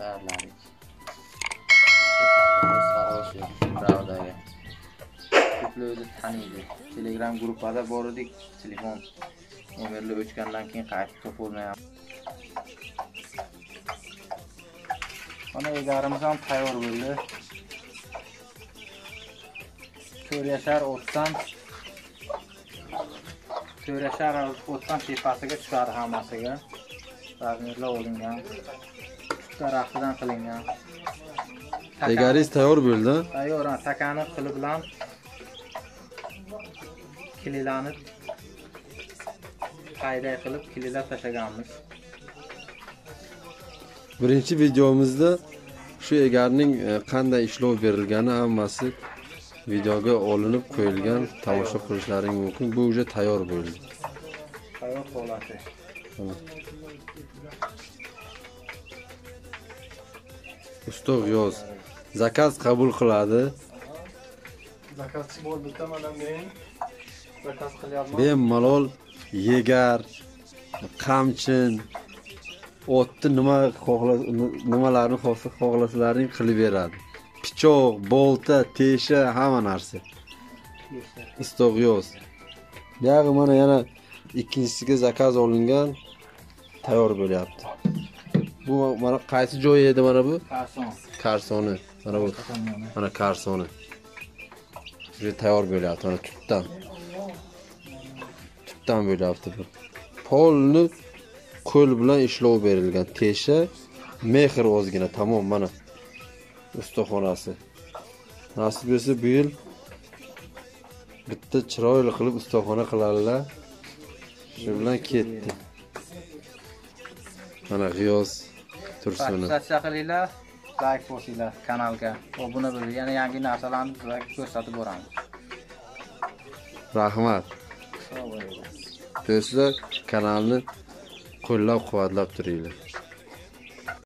tayyorladik sarosha pravdaga ko'plar o'zi taniydi. Telegram gruppada bor edik telefon nomerlar o'chgandan keyin qaytib topolmayapmiz mana egarimiz ham tayyor bo'ldi. To'rt yashar o'tdan to'rt yashar o'tdan tepasiga tushadi hammasiga. Razmerlar olingan. Daraxtidan qilingan. Egaringiz tayyor bo'ldi. Tayyor takani qili bilan kililanib qayday qilib kililab tashlaganmiz. Birinchi videomizda shu egarning e, qanday ishlov berilgani hammasi videoga olinib qo'yilgan tomosha qilishlaring mumkin. Bu уже tayyor bo'ldi. Tayyor holati Mana. usta g'yoz zakaz qabul qiladi. Zakazchi bo'ldida mana men. Zakaz qilyapman. Bemalol yegar qamchin otni nima nimalarni xohla- xohlasalaring qilib beradi. Pichoq bolta tesha hamma narsa. Istog'yoz buyog'i mana yana ikkinchisiga zakaz olingan tayyor bo'lyapti bu mana qaysi joyi edi mana bu? Qarson karsoni mana bu. Mana karsoni уже tayyor bo'lyapti mana tutdan tutdan bo'lyapti bu. Polni qo'l bilan ishlov berilgan tesha mehr ozgina tamom mana. Ustaxonasi. Nasib etsa bu yil bitta chiroyli qilib ustaxona qiladilar. Shu bilan ketdi. Mana g'yoz tursunov Podpisatsiya qilinglar like bosinglar kanalga. Obuna bo'ling yana yangi narsalarni sizlarga ko'rsatib boramiz rahmat. Do'stlar kanalni qo'llab quvvatlab turinglar